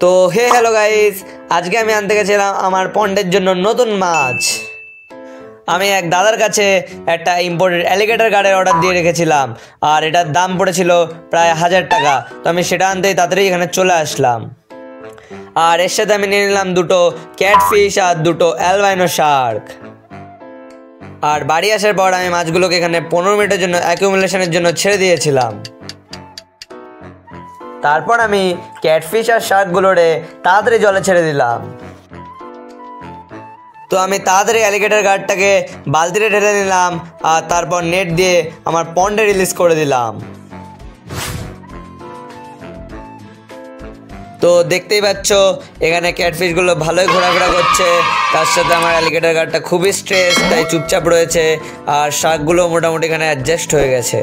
তো হে hello guys আজকে আমি আনতে গেছিলাম আমার পন্ডের জন্য নতুন মাছ। আমি এক দাদার কাছে একটা ইম্পোর্টেড অ্যালিগেটার গার্ডের অর্ডার দিয়ে রেখেছিলাম, আর এটার দাম পড়েছিল প্রায় হাজার টাকা। তো আমি সেটা আনতেই তাড়াতাড়ি এখানে চলে আসলাম। আর এর সাথে আমি নিয়ে নিলাম দুটো ক্যাটফিশ আর দুটো অ্যালবাইনো শার্ক আর বাড়ি আসার পর আমি মাছগুলোকে এখানে পনেরো মিনিটের জন্য অ্যাকুমুলেশনের জন্য ছেড়ে দিয়েছিলাম। তারপর আমি ক্যাটফিশ আর শার্কগুলোরে তাড়াতাড়ি জলে ছেড়ে দিলাম। তো আমি তাড়াতাড়ি অ্যালিগেটার গার্ডটাকে বালতিতে ঢেলে নিলাম আর তারপর নেট দিয়ে আমার পন্ডে রিলিজ করে দিলাম। তো দেখতেই পাচ্ছ, এখানে ক্যাটফিশগুলো ভালোই ঘোরাফেরা করছে। তার সাথে আমার অ্যালিগেটার গার্ডটা খুবই স্ট্রেস তাই চুপচাপ রয়েছে। আর শাকগুলো মোটামুটি এখানে অ্যাডজাস্ট হয়ে গেছে।